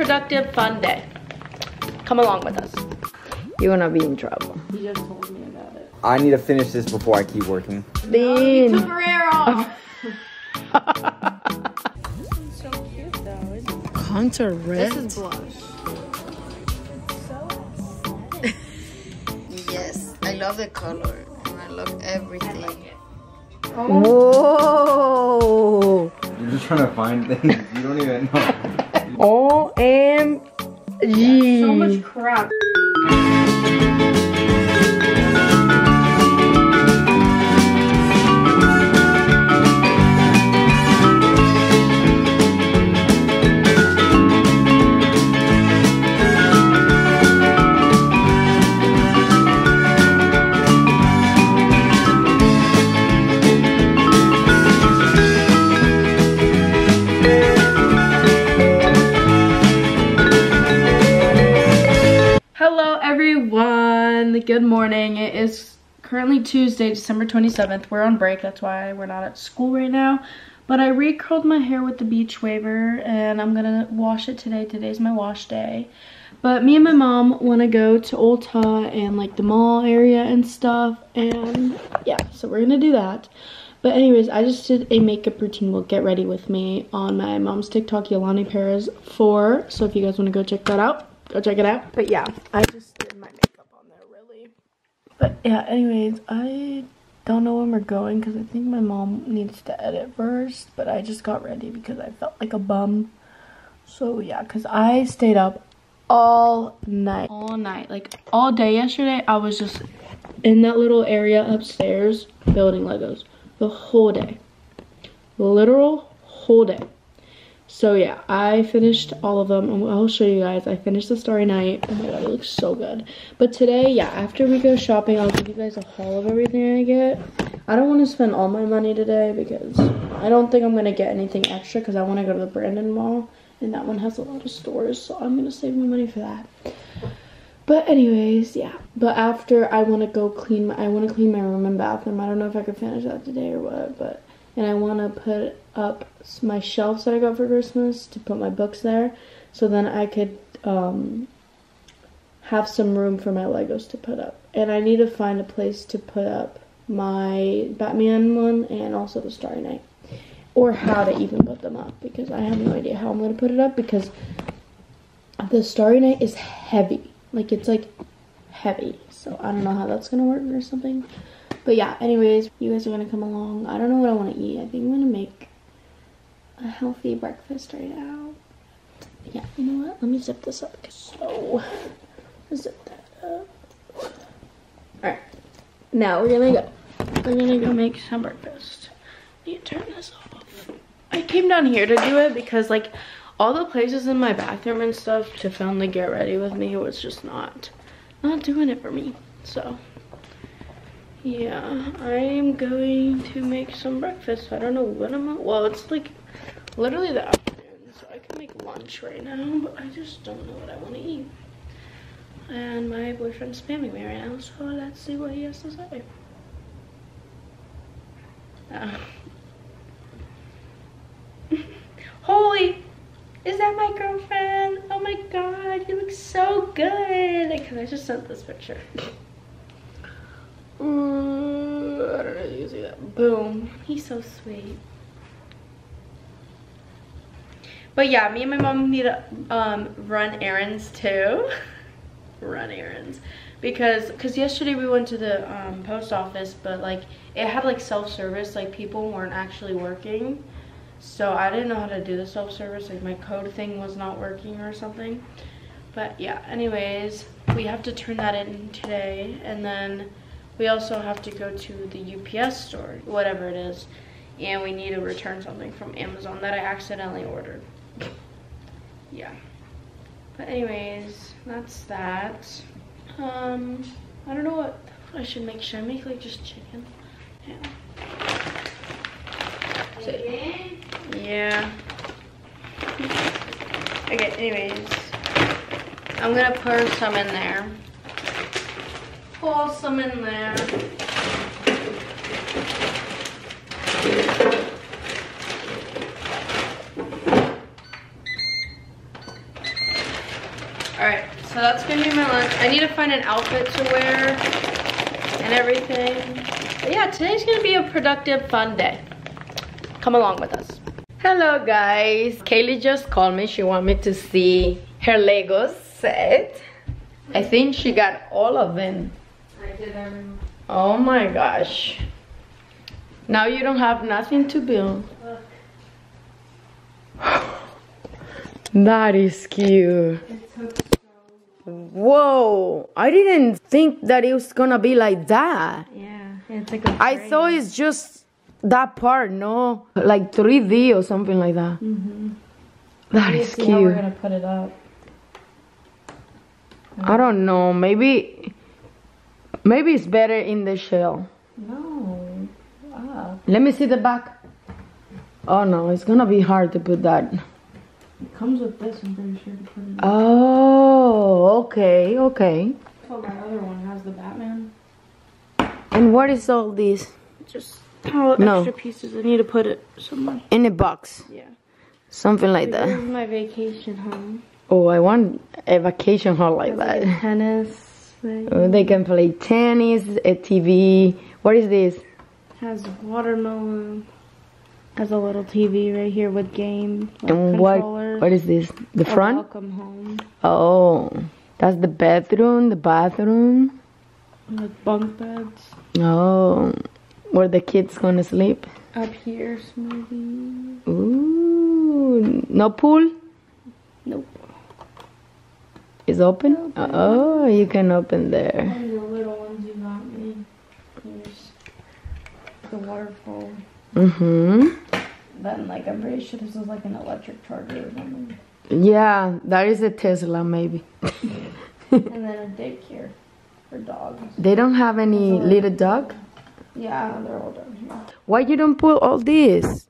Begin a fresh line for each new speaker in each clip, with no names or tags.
productive, fun day. Come along with us.
You're gonna be in trouble.
He just told me about it.
I need to finish this before I keep working.
Bean.
Took her hair off. Oh.
So cute though, isn't it?
Contour red.
This is blush.
Yes, I love the color and I love everything.
Whoa.
You're just trying to find things. You don't even know.
OMG.
So much crap. Currently Tuesday, December 27th. We're on break. That's why we're not at school right now. But I recurled my hair with the beach waver and I'm to wash it today. Today's my wash day. But me and my mom want to go to Ulta and like the mall area and stuff. And yeah, so we're to do that. But anyways, I just did a makeup routine. Will get ready with me on my mom's TikTok, Yelany Perez 4. So if you guys want to go check that out, go check it out. But yeah, I just did my makeup on there really. But yeah, anyways, I don't know when we're going because I think my mom needs to edit first. But I just got ready because I felt like a bum. So yeah, because I stayed up all night. All night. Like all day yesterday, I was just in that little area upstairs building Legos. The whole day. Literal whole day. So yeah, I finished all of them I'll show you guys. I finished the Starry Night. Oh my god, it looks so good. But today, yeah, after we go shopping, I'll give you guys a haul of everything I get. I don't want to spend all my money today because I don't think I'm going to get anything extra because I want to go to the Brandon Mall and that one has a lot of stores. So I'm going to save my money for that. But anyways, yeah. But after I want to go clean my, I want to clean my room and bathroom. I don't know if I can finish that today or what, but and I want to put up my shelves that I got for Christmas to put my books there, so then I could um, have some room for my Legos to put up. And I need to find a place to put up my Batman one and also the Starry Night, or how to even put them up because I have no idea how I'm gonna put it up because the Starry Night is heavy, like it's like heavy. So I don't know how that's gonna work or something. But yeah, anyways, you guys are gonna come along. I don't know what I want to eat. I think I'm gonna make a healthy breakfast right now. Yeah, you know what? Let me zip this up. So, zip that up. Alright, now we're gonna go. We're gonna go make some breakfast. I Need to turn this off. I came down here to do it because, like, all the places in my bathroom and stuff to the get ready with me was just not, not doing it for me. So, yeah, I'm going to make some breakfast. I don't know what I'm, well, it's like literally the afternoon, so I can make lunch right now, but I just don't know what I want to eat. And my boyfriend's spamming me right now, so let's see what he has to say. Uh. Holy, is that my girlfriend? Oh my god, you look so good. Because I just sent this picture. Mm, I don't know if you can see that. Boom. He's so sweet. But yeah, me and my mom need to um, run errands too. run errands. Because cause yesterday we went to the um, post office, but like it had like self-service, like people weren't actually working. So I didn't know how to do the self-service, like my code thing was not working or something. But yeah, anyways, we have to turn that in today. And then we also have to go to the UPS store, whatever it is. And we need to return something from Amazon that I accidentally ordered. yeah. But anyways, that's that. Um, I don't know what I should make. Should I make like just chicken? Yeah. So- yeah. Okay, anyways. I'm gonna pour some in there. Pour some in there. Eh, Alright, so that's gonna be my lunch. I need to find an outfit to wear and everything. But yeah, today's gonna be a productive, fun day. Come along with us.
Hello guys. Keilly just called me. She want me to see her Legos set. I think she got all of them.
I did everyone.
Oh my gosh. Now you don't have nothing to build. That is cute. Whoa, I didn't think that it was gonna be like that.
Yeah, it's like a
I thought it's just that part, no? Like 3D or something like that. Mhm. That is
see how we're
cute.
gonna put it up.
I don't know, maybe maybe it's better in the shell.
No. Ah.
Let me see the back. Oh no, it's gonna be hard to put that.
It comes with this, I'm pretty sure to put it up.
Oh, okay, okay.
Oh, my other one has the Batman.
And what is all this?
Just all
No.
extra pieces. I need to put it somewhere.
In a box,
Yeah.
something like
This
that.
my vacation home.
Oh, I want a vacation home like that.
tennis
Uh, They can play tennis, a TV. What is this?
Has watermelon. Has a little TV right here with game. Like
And what? What is this? The front?
welcome home.
Oh, that's the bedroom. The bathroom.
With bunk beds.
Oh, where the kids gonna sleep?
Up here, smoothie.
Ooh, no pool.
Nope.
Is open? Oh, you can open there.
The little ones you got me. Here's the waterfall.
Mm-hmm.
Then, like, I'm pretty sure this is like an electric charger or something.
Yeah, that is a Tesla maybe.
and then a daycare for dogs.
They don't have any little dog.
Yeah, they're all down here.
Why you don't put all this?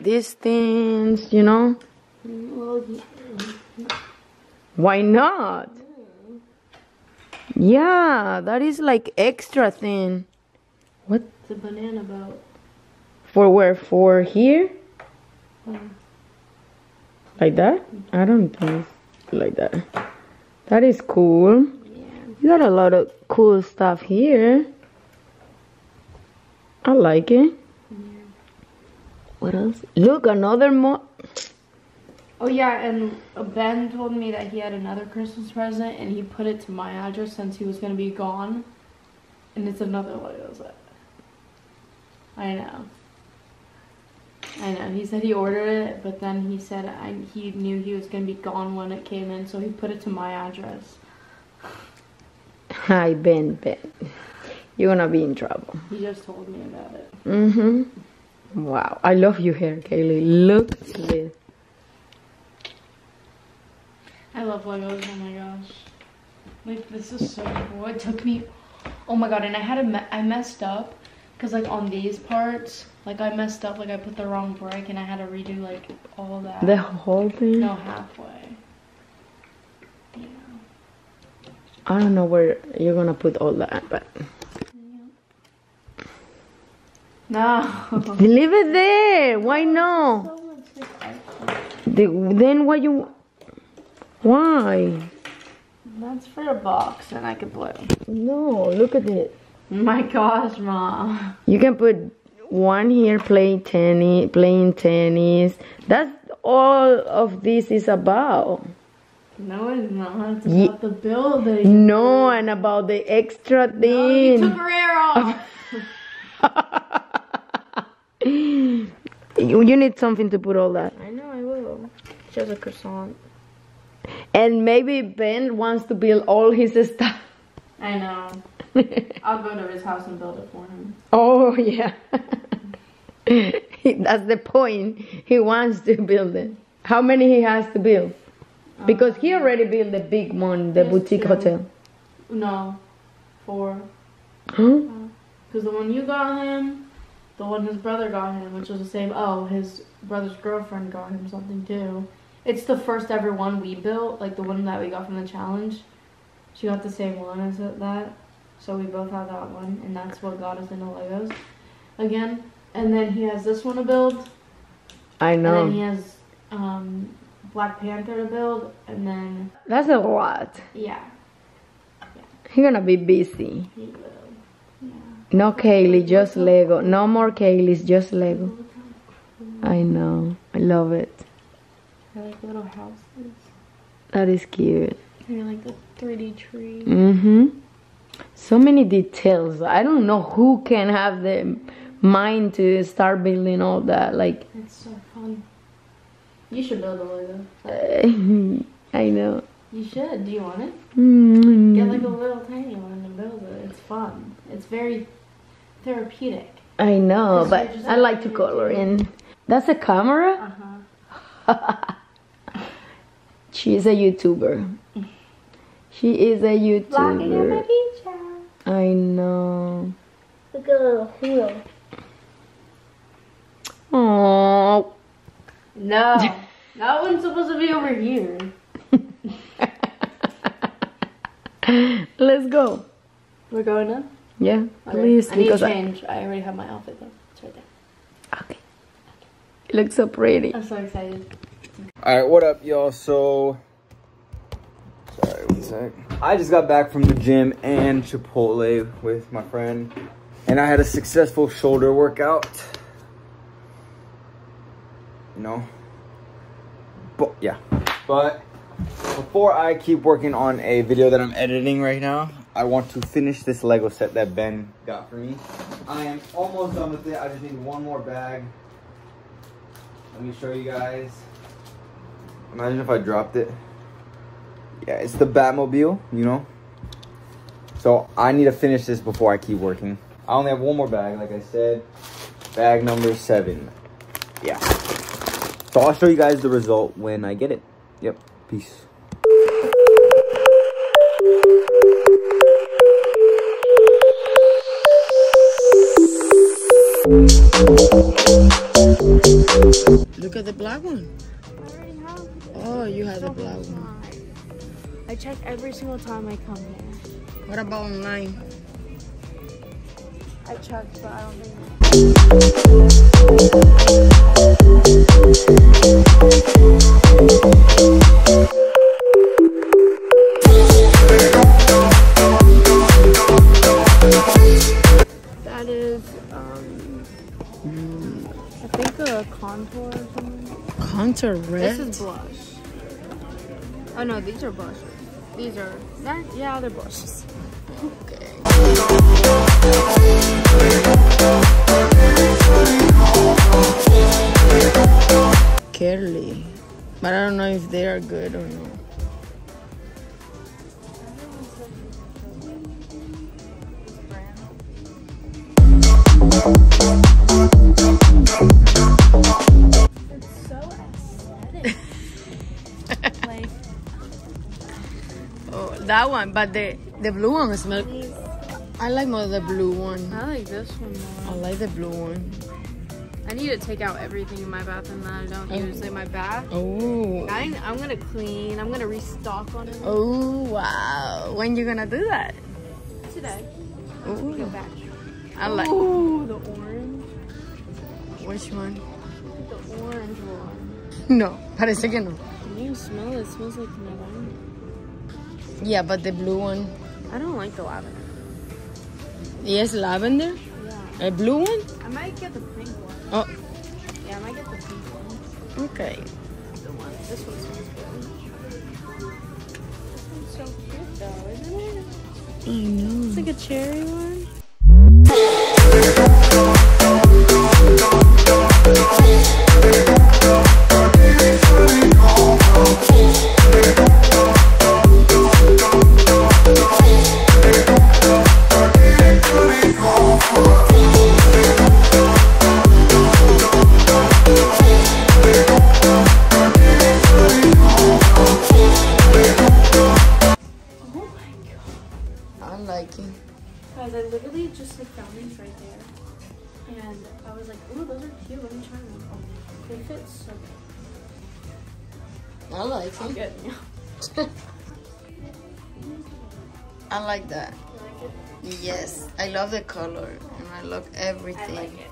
These things, you know?
Well,
Why not? Yeah, that is like extra thin. What
The banana boat.
for where? For here?
Mm.
Like that? I don't think like that. That is cool.
Yeah.
You got a lot of cool stuff here. I like it. What else? Look, another mo.
Oh yeah, and Ben told me that he had another Christmas present, and he put it to my address since he was gonna be gone, and it's another Lego set. I know. I know. He said he ordered it, but then he said I, he knew he was gonna be gone when it came in, so he put it to my address.
Hi, Ben, Ben. You're gonna be in trouble.
He just told me about it.
Mm-hmm. Wow, I love your hair, Keilly. Look at this.
I love Legos. Oh my gosh. Like this is so cool. It took me. Oh my god! And I had a me- I messed up because like on these parts, like I messed up. Like I put the wrong brick, and I had to redo like all that.
The whole thing.
no halfway. Yeah.
I don't know where you're gonna put all that, but
No.
leave it there. Why no? The, then what you? Why?
That's for a box, and I could blue.
No, look at it.
My gosh, mom.
You can put one here playing tennis, playing tennis. That's all of this is about.
No, it's not. It's
Ye-
the building.
No, and about the extra thing.
Oh, you took her hair off.
you, you need something to put all that.
I know. I will. She has a croissant.
And maybe Ben wants to build all his stuff.
I know. I'll go to his house and build it for him.
oh yeah. That's the point. He wants to build it. How many he has to build? Uh, because he already built the big one, the boutique
two.
hotel.
No, four.
Huh?
Uh, because the one you got him, the one his brother got him, which was the same. Oh, his brother's girlfriend got him something too. It's the first ever one we built, like the one that we got from the challenge. She got the same one as that, so we both have that one, and that's what got us into Legos again. And then he has this one to build,
I know.
and then he has um, Black Panther to build, and then
That's a lot.
yeah,
You're gonna be busy.
he will.
No Keilly, just Lego. No more Keilly's, just Lego. I know. I love it.
They're like little houses.
That is cute.
They're like the 3D tree.
Mm-hmm. So many details. I don't know who can have the mind to start building all that. Like,
It's so fun. You should build a Lego.
I know.
You should. Do you want it?
Mm.
Get like a little tiny one and build it. It's fun. It's very therapeutic.
I know, but I like to color in. That's a camera?
Uh-huh.
She is a YouTuber. She is a YouTuber.
beach house.
I know.
Look at a little wheel.
Oh.
No. that one's supposed to be over here.
Let's go.
We're going up?
Yeah,
Okay.
please.
I need to
because I,
change. I... already have my outfit though. It's right there.
Okay. okay. It looks so pretty.
I'm so excited.
Alright, what up, y'all? So, sorry, one sec. I just got back from the gym and Chipotle with my friend, and I had a successful shoulder workout. You know? But, yeah. But, before I keep working on a video that I'm editing right now, I want to finish this Lego set that Ben got for me. I am almost done with it. I just need one more bag. Let me show you guys. Imagine if I dropped it. Yeah, it's the Batmobile, you know? So I need to finish this before I keep working. I only have one more bag, like I said. Bag number seven. Yeah. So I'll show you guys the result when I get it. Yep. Peace.
Look at the black one. Oh, you have the black one.
I check every single time I come here.
What about online?
I checked, but I don't think. Contour or something.
Contour red.
This is blush. Oh no, these are blushes. These are, that, yeah, they're blushes. Okay.
Curly. But I don't know if they are good or not. That one, but the the blue one smell. I like more the blue one.
I like this one more.
I like the blue one.
I need to take out everything in my bathroom that I don't oh. use. Like my bath.
Oh.
I, I'm gonna clean. I'm gonna restock on it
Oh wow! When you gonna do that?
today.
Ooh.
Go back.
I like.
Ooh, the orange.
Which one?
The orange one.
No, parece que no.
Can you smell it? It smells like lavender.
Yeah, but the blue one.
I don't like the lavender.
Yes, lavender.
Yeah.
A blue one?
I might get the pink one.
Oh,
Yeah, I might get the pink one.
okay.
The one. This one smells good. It's so cute though, isn't it?
I know.
It's like a cherry one.
I like that.
You like it?
Yes, I love the color and I love everything.
I like it.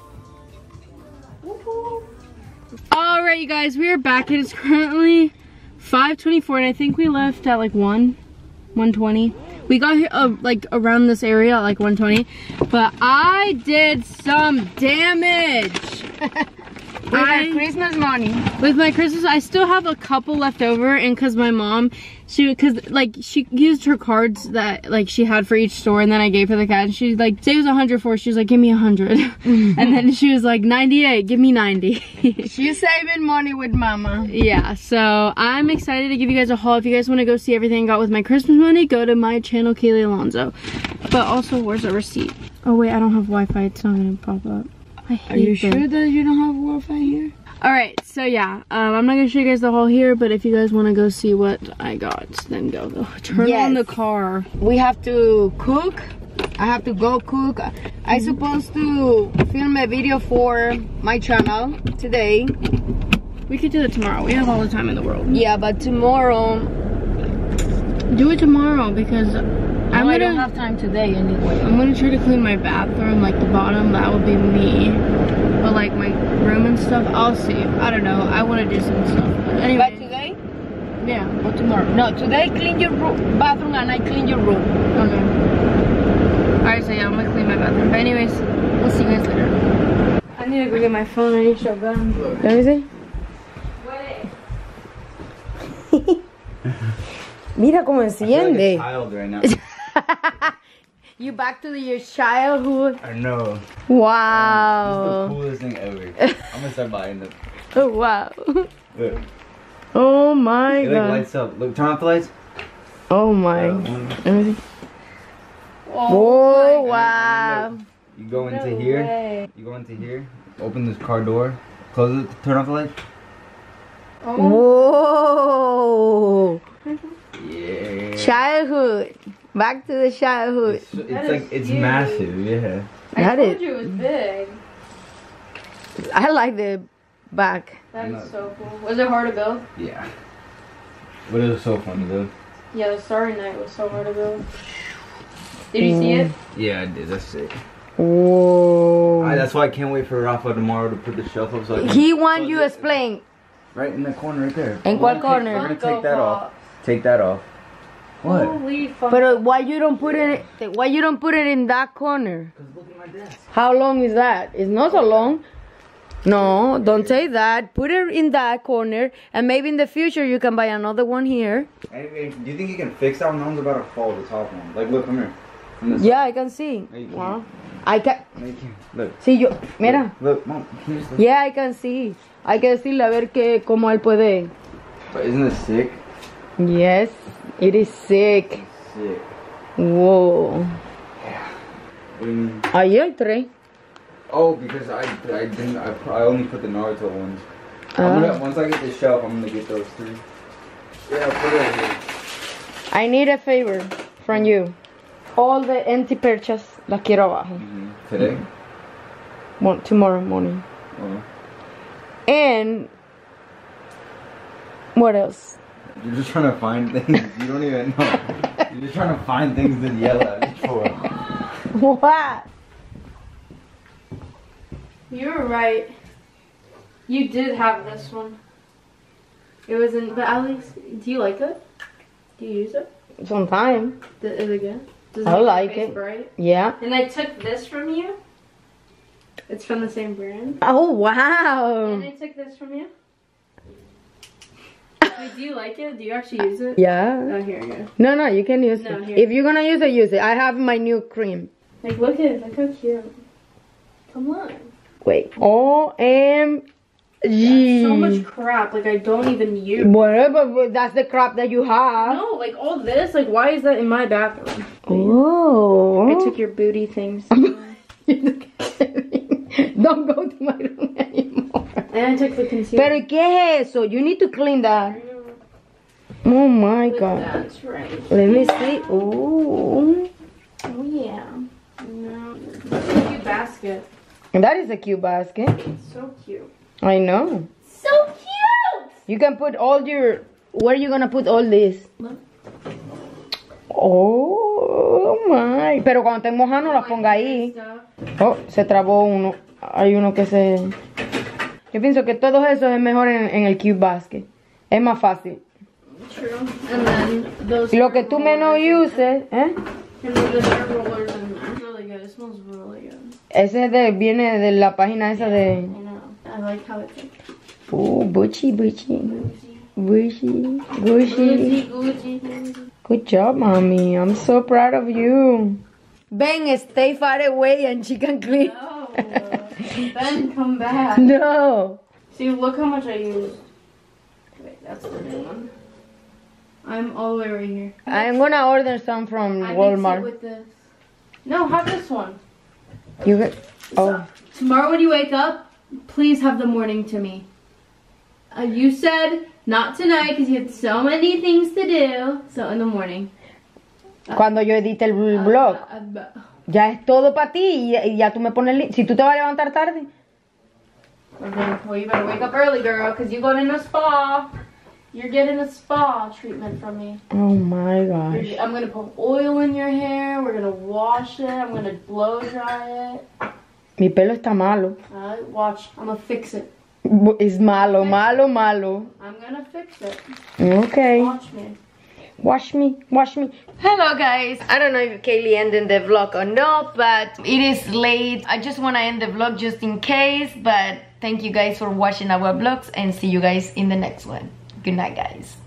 All right, you guys, we are back. It is currently 5:24, and I think we left at like one, 120. We got here uh, like around this area at like 120, but I did some damage.
With
I-
our Christmas money.
with my Christmas, I still have a couple left over, and cause my mom, she, cause like she used her cards that like she had for each store, and then I gave her the cash. And she's like, say it was 104. She was like, give me 100, and then she was like, 98, give me 90.
She's saving money with mama.
yeah, so I'm excited to give you guys a haul. If you guys want to go see everything I got with my Christmas money, go to my channel, Keilly Alonso. But also, where's the receipt? Oh wait, I don't have Wi-Fi. It's not gonna pop up. I
Are you
them.
sure that you don't have Wi-Fi here?
All right, so yeah, um, I'm not gonna show you guys the haul here, but if you guys want to go see what I got, then go. Turn
Yes.
on the car.
We have to cook. I have to go cook. I supposed to film a video for my channel today.
We could do it tomorrow. We have all the time in the world.
Yeah, but tomorrow
Do it tomorrow because I'm gonna
don't have time today anyway.
I'm gonna try to clean my bathroom, like the bottom. That would be me. But like my room and stuff, I'll see. I don't know. I want to do some stuff. But
But
anyway,
today
yeah.
or tomorrow? No, today clean your room, bathroom and I clean your room.
Okay. Alright, so yeah, I'm gonna clean my bathroom. But anyways, we'll see you guys later. I need to go get my phone. I need to show gun.
Let me see. Mira cómo enciende.
child right now.
You back to your childhood.
I know. It's
Wow.
the coolest thing ever. I'm gonna start buying them.
Oh wow.
Look,
Oh my
it like
god.
lights up. Look, turn off the lights.
Oh my.
One-
Let me see.
Oh,
Oh wow.
You go into here. You go into here. Open this car door. Close it. Turn off the light.
Whoa.
Yeah.
Childhood. Back to the childhood.
It's, it's like it's
huge.
massive. Yeah.
I
That
told
is-
you it was big.
I like the back.
That is so cool. Was it hard to build?
Yeah. But it was so fun to do.
Yeah, the Starry Night was so hard to build. Did you see mm. it?
Yeah, I did. That's sick.
Whoa.
I, that's why I can't wait for Rafa tomorrow to put the shelf up. So I
He want
so
you
that-
explain.
Right in the corner, right there.
En
We're take-
corner?
We're gonna take that off. Take that off. What?
Holy fuck.
But uh, why you don't put it? Why you don't put it in that corner?
Cause look at my desk.
How long is that? It's not so long. No, don't say that. Put it in that corner, and maybe in the future you can buy another one here.
Anyway, do you think you can fix that one? That one's about to fall. The top one. Like, look, come here. From this
Yeah, I can see.
No.
Wow. I can
side. No, you can't. Look.
see you. Mira.
Look, mom. Can you look?
Yeah, I can see. Hay que decirle a ver que cómo él puede.
But isn't this sick?
Yes, it is sick.
Sick.
Whoa.
What do you mean?
Ahí.
Oh, because I I didn't I, I only put the Naruto ones. I'm
Ah.
gonna once I get the shelf, I'm gonna get those three. Yeah, put it here.
I need a favor from you. All the empty purchase las quiero abajo.
Mhm. Today.
Mo- tomorrow morning.
Oh.
And what else?
You're just trying to find things. You don't even know. You're just trying to find things to yell at me for.
What?
You're right. You did have this one. It was in, but at least, do you like it? Do you use it?
Sometime.
D- Is it good? Does
I
make
like it.
Bright?
Yeah.
And I took this from you. It's from the same brand.
Oh wow.
And I took this from you. Wait, do you like it? Do you actually use it?
Yeah.
Oh, here you go.
No, no, you can use
No,
it.
here.
If you're gonna use it, use it. I have my new cream.
Like, look at it. Look how cute. Come on.
Wait. O M
So much crap. Like, I don't even use.
Whatever, but that's the crap that you have.
No, like all this. Like, why is that in my bathroom?
Oh.
I took your booty things.
Don't go to my room anymore.
and I took the concealer.
Pero ¿qué es eso? You need to clean that. Oh my god.
That's right.
Let me see. Ooh.
Oh yeah. No. Cute basket.
That is a cute basket.
It's so cute.
I know.
So cute.
You can put all your. Where are you gonna put all this? Oh my. Pero cuando esté mojando, la ponga ahí. Oh, se trabó uno. Hay uno que se. Yo pienso que todos esos es mejor en, en el cute basket. Es más fácil.
True. And then those.
Lo que tú menos uses, ¿eh?
And then the hair rollers and it's really good. It smells really good.
Ese de, viene de la página esa de...
I know. I like how it's like.
Bucci. Gucci, Gucci.
Gucci, Gucci, Gucci.
Good job, mommy. I'm so proud of you. Ben, stay far away and she can clean.
No. then come back.
No.
See, look how much I used. Wait, that's the new one. I'm all the way right here.
I'm gonna order some from
I
Walmart.
with this. No, have this one.
You get, oh,
Tomorrow when you wake up, please have the morning to me. Uh, you said not tonight because you had so many things to do. So in the morning.
cuando yo edite el blog,
Uh, uh,
ya es todo para ti y, y ya tú me pones, si tú te vas a levantar tarde,
well, you better wake up early, girl, because you're going in a spa. You're getting a spa treatment from me.
oh my gosh.
You're- I'm gonna put oil in your hair. We're gonna wash it. I'm gonna blow dry it.
Mi pelo está malo.
Uh, watch. I'm gonna fix it.
It's malo, malo, malo.
I'm gonna fix it.
Okay.
Watch me.
Wash me, wash me.
Hello guys, I don't know if Keilly ended the vlog or not, but it is late. I just want to end the vlog just in case, but thank you guys for watching our vlogs and see you guys in the next one. Good night guys.